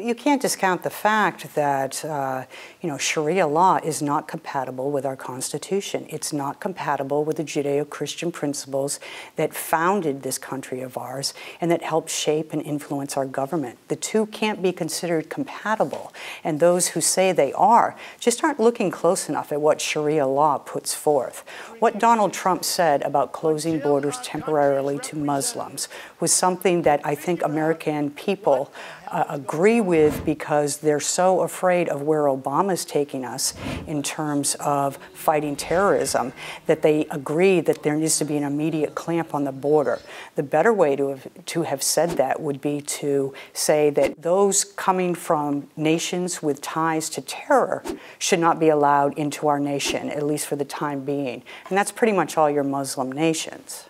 You can't discount the fact that uh, you know Sharia law is not compatible with our Constitution. It's not compatible with the Judeo-Christian principles that founded this country of ours and that helped shape and influence our government. The two can't be considered compatible, and those who say they are just aren't looking close enough at what Sharia law puts forth. What Donald Trump said about closing borders temporarily to Muslims was something that I think American people uh, agree with because they're so afraid of where Obama's taking us in terms of fighting terrorism that they agree that there needs to be an immediate clamp on the border. The better way to have, to have said that would be to say that those coming from nations with ties to terror should not be allowed into our nation, at least for the time being. And that's pretty much all your Muslim nations.